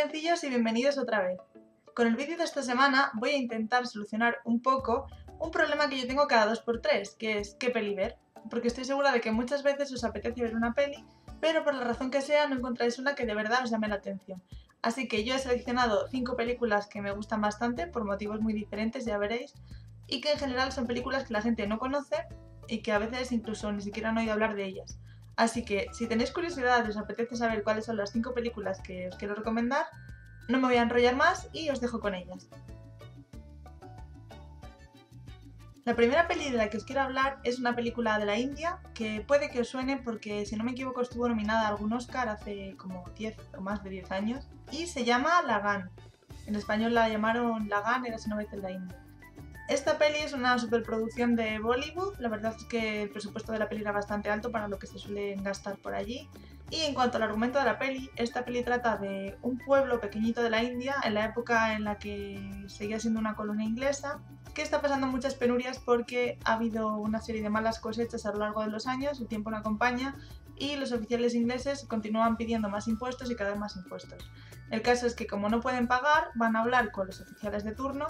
Jovencillos y bienvenidos otra vez. Con el vídeo de esta semana voy a intentar solucionar un poco un problema que yo tengo cada 2x3, que es qué peli ver. Porque estoy segura de que muchas veces os apetece ver una peli, pero por la razón que sea no encontráis una que de verdad os llame la atención. Así que yo he seleccionado 5 películas que me gustan bastante, por motivos muy diferentes, ya veréis, y que en general son películas que la gente no conoce y que a veces incluso ni siquiera han oído hablar de ellas. Así que si tenéis curiosidad y os apetece saber cuáles son las 5 películas que os quiero recomendar, no me voy a enrollar más y os dejo con ellas. La primera peli de la que os quiero hablar es una película de la India que puede que os suene porque si no me equivoco estuvo nominada a algún Oscar hace como 10 o más de 10 años y se llama Lagan. En español la llamaron Lagan, era no veis en la India. Esta peli es una superproducción de Bollywood, la verdad es que el presupuesto de la peli era bastante alto para lo que se suelen gastar por allí. Y en cuanto al argumento de la peli, esta peli trata de un pueblo pequeñito de la India, en la época en la que seguía siendo una colonia inglesa, que está pasando muchas penurias porque ha habido una serie de malas cosechas a lo largo de los años, el tiempo no acompaña y los oficiales ingleses continúan pidiendo más impuestos y cada vez más impuestos. El caso es que como no pueden pagar, van a hablar con los oficiales de turno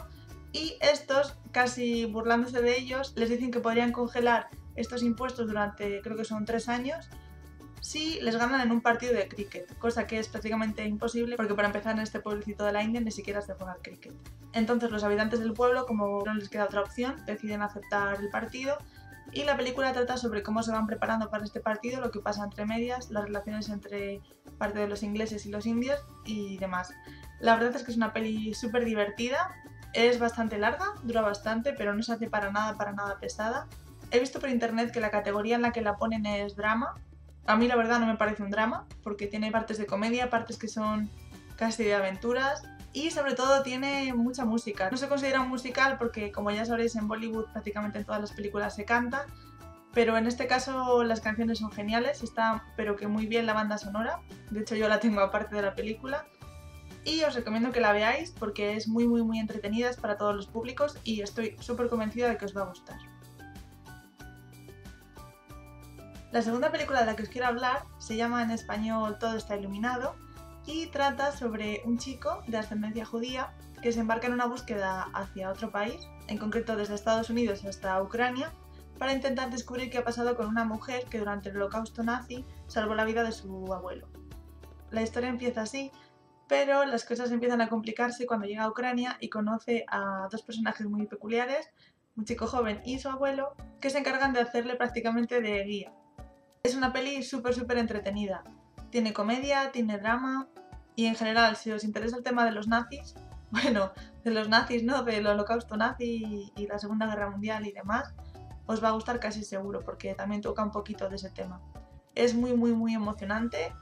y estos, casi burlándose de ellos, les dicen que podrían congelar estos impuestos durante creo que son tres años si les ganan en un partido de cricket, cosa que es prácticamente imposible porque para empezar en este pueblecito de la India ni siquiera se juega cricket. Entonces los habitantes del pueblo, como no les queda otra opción, deciden aceptar el partido y la película trata sobre cómo se van preparando para este partido, lo que pasa entre medias, las relaciones entre parte de los ingleses y los indios y demás. La verdad es que es una peli súper divertida, es bastante larga, dura bastante, pero no se hace para nada, para nada pesada. He visto por internet que la categoría en la que la ponen es drama. A mí la verdad no me parece un drama, porque tiene partes de comedia, partes que son casi de aventuras y sobre todo tiene mucha música. No se considera un musical porque como ya sabréis en Bollywood prácticamente en todas las películas se canta, pero en este caso las canciones son geniales, está pero que muy bien la banda sonora, de hecho yo la tengo aparte de la película y os recomiendo que la veáis porque es muy muy muy entretenida, es para todos los públicos y estoy súper convencida de que os va a gustar. La segunda película de la que os quiero hablar se llama en español Todo está iluminado y trata sobre un chico de ascendencia judía que se embarca en una búsqueda hacia otro país, en concreto desde Estados Unidos hasta Ucrania, para intentar descubrir qué ha pasado con una mujer que durante el holocausto nazi salvó la vida de su abuelo. La historia empieza así, pero las cosas empiezan a complicarse cuando llega a Ucrania y conoce a dos personajes muy peculiares, un chico joven y su abuelo, que se encargan de hacerle prácticamente de guía. Es una peli súper súper entretenida. Tiene comedia, tiene drama y en general si os interesa el tema de los nazis, bueno, de los nazis, ¿no? Del holocausto nazi y la Segunda Guerra Mundial y demás, os va a gustar casi seguro porque también toca un poquito de ese tema. Es muy muy muy emocionante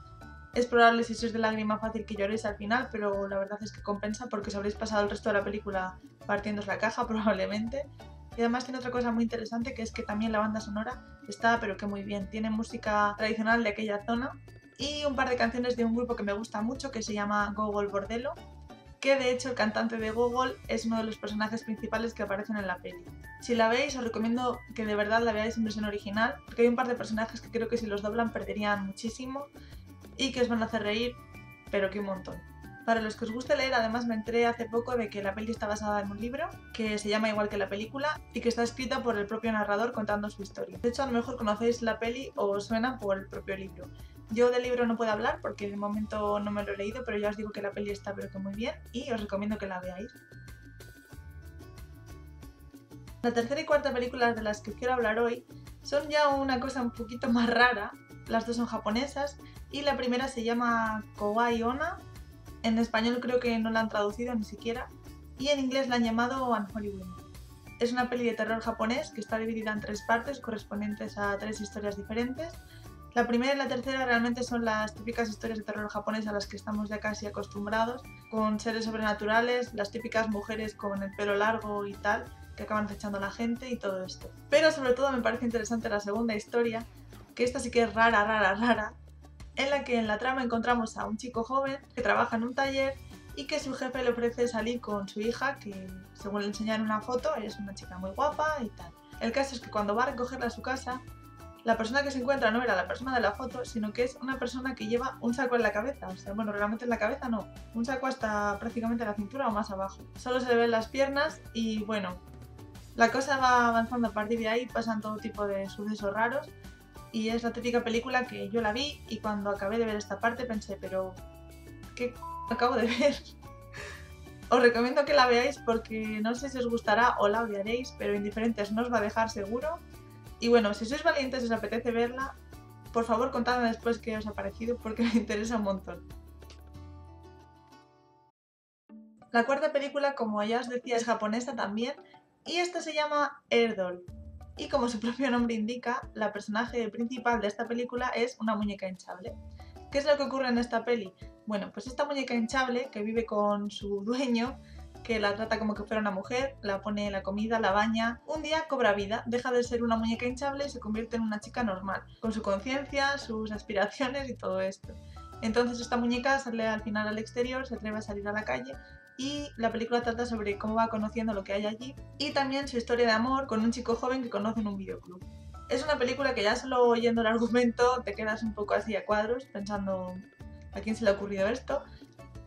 es probable si sois de lágrima fácil que lloréis al final, pero la verdad es que compensa porque os habréis pasado el resto de la película partiéndose la caja probablemente. Y además tiene otra cosa muy interesante que es que también la banda sonora está pero que muy bien. Tiene música tradicional de aquella zona y un par de canciones de un grupo que me gusta mucho que se llama Gogol Bordello, que de hecho el cantante de Gogol es uno de los personajes principales que aparecen en la peli. Si la veis os recomiendo que de verdad la veáis en versión original, porque hay un par de personajes que creo que si los doblan perderían muchísimo y que os van a hacer reír, pero que un montón. Para los que os guste leer, además me enteré hace poco de que la peli está basada en un libro que se llama igual que la película y que está escrita por el propio narrador contando su historia. De hecho, a lo mejor conocéis la peli o os suena por el propio libro. Yo del libro no puedo hablar porque de momento no me lo he leído, pero ya os digo que la peli está pero que muy bien y os recomiendo que la veáis. La tercera y cuarta películas de las que quiero hablar hoy son ya una cosa un poquito más rara. Las dos son japonesas y la primera se llama Kawaii Ona. En español creo que no la han traducido ni siquiera. Y en inglés la han llamado Unholy Women. Es una peli de terror japonés que está dividida en tres partes correspondientes a tres historias diferentes. La primera y la tercera realmente son las típicas historias de terror japonés a las que estamos ya casi acostumbrados, con seres sobrenaturales, las típicas mujeres con el pelo largo y tal, que acaban acechando a la gente y todo esto. Pero sobre todo me parece interesante la segunda historia, que esta sí que es rara, rara, rara, en la que en la trama encontramos a un chico joven que trabaja en un taller y que su jefe le ofrece salir con su hija, que según le enseñan una foto es una chica muy guapa y tal. El caso es que cuando va a recogerla a su casa, la persona que se encuentra no era la persona de la foto, sino que es una persona que lleva un saco en la cabeza. O sea, bueno, realmente en la cabeza no. Un saco hasta prácticamente la cintura o más abajo. Solo se le ven las piernas y bueno, la cosa va avanzando a partir de ahí, pasan todo tipo de sucesos raros. Y es la típica película que yo la vi y cuando acabé de ver esta parte pensé, pero ¿qué acabo de ver? Os recomiendo que la veáis porque no sé si os gustará o la odiaréis, pero indiferentes no os va a dejar seguro. Y bueno, si sois valientes y os apetece verla, por favor contadme después qué os ha parecido porque me interesa un montón. La cuarta película, como ya os decía, es japonesa también y esta se llama Airdoll. Y como su propio nombre indica, la personaje principal de esta película es una muñeca hinchable. ¿Qué es lo que ocurre en esta peli? Bueno, pues esta muñeca hinchable que vive con su dueño, que la trata como que fuera una mujer, la pone la comida, la baña, un día cobra vida, deja de ser una muñeca hinchable y se convierte en una chica normal, con su conciencia, sus aspiraciones y todo esto. Entonces esta muñeca sale al final al exterior, se atreve a salir a la calle y la película trata sobre cómo va conociendo lo que hay allí y también su historia de amor con un chico joven que conoce en un videoclub. Es una película que ya solo oyendo el argumento te quedas un poco así a cuadros pensando a quién se le ha ocurrido esto.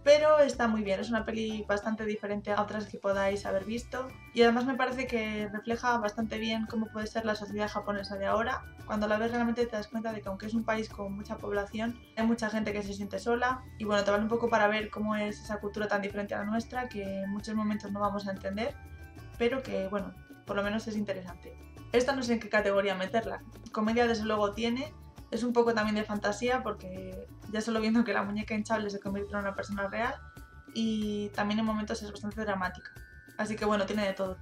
Pero está muy bien, es una peli bastante diferente a otras que podáis haber visto y además me parece que refleja bastante bien cómo puede ser la sociedad japonesa de ahora. Cuando la ves realmente te das cuenta de que aunque es un país con mucha población, hay mucha gente que se siente sola y bueno, te vale un poco para ver cómo es esa cultura tan diferente a la nuestra que en muchos momentos no vamos a entender, pero que bueno, por lo menos es interesante. Esta no sé en qué categoría meterla. Comedia desde luego tiene, es un poco también de fantasía porque ya solo viendo que la muñeca hinchable se convierte en una persona real y también en momentos es bastante dramática. Así que bueno, tiene de todo.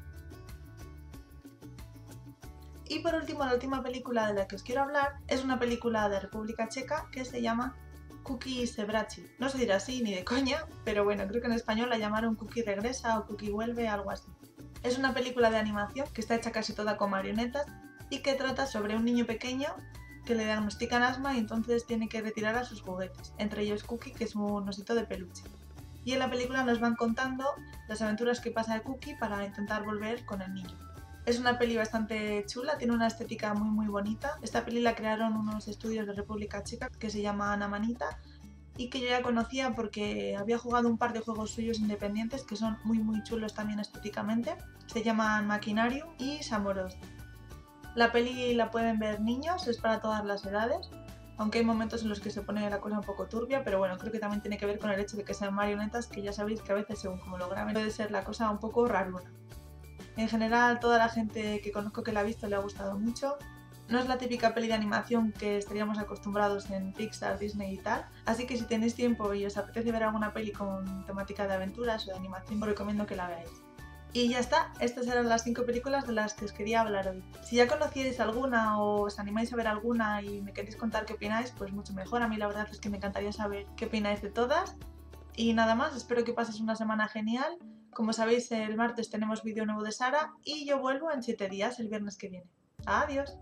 Y por último, la última película de la que os quiero hablar es una película de República Checa que se llama Cookie Sebrachi. No se dirá así ni de coña, pero bueno, creo que en español la llamaron Cookie Regresa o Cookie Vuelve, algo así. Es una película de animación que está hecha casi toda con marionetas y que trata sobre un niño pequeño que le diagnostican asma y entonces tiene que retirar a sus juguetes, entre ellos Cookie, que es un osito de peluche. Y en la película nos van contando las aventuras que pasa de Cookie para intentar volver con el niño. Es una peli bastante chula, tiene una estética muy muy bonita. Esta peli la crearon unos estudios de República Checa que se llama Anamanita y que yo ya conocía porque había jugado un par de juegos suyos independientes que son muy muy chulos también estéticamente. Se llaman Maquinario y Samoros. La peli la pueden ver niños, es para todas las edades, aunque hay momentos en los que se pone la cosa un poco turbia, pero bueno, creo que también tiene que ver con el hecho de que sean marionetas, que ya sabéis que a veces según como lo graben puede ser la cosa un poco raruna. En general, toda la gente que conozco que la ha visto le ha gustado mucho. No es la típica peli de animación que estaríamos acostumbrados en Pixar, Disney y tal, así que si tenéis tiempo y os apetece ver alguna peli con temática de aventuras o de animación, os recomiendo que la veáis. Y ya está, estas eran las 5 películas de las que os quería hablar hoy. Si ya conocíais alguna o os animáis a ver alguna y me queréis contar qué opináis, pues mucho mejor. A mí la verdad es que me encantaría saber qué opináis de todas. Y nada más, espero que pases una semana genial. Como sabéis, el martes tenemos vídeo nuevo de Sara y yo vuelvo en 7 días, el viernes que viene. Adiós.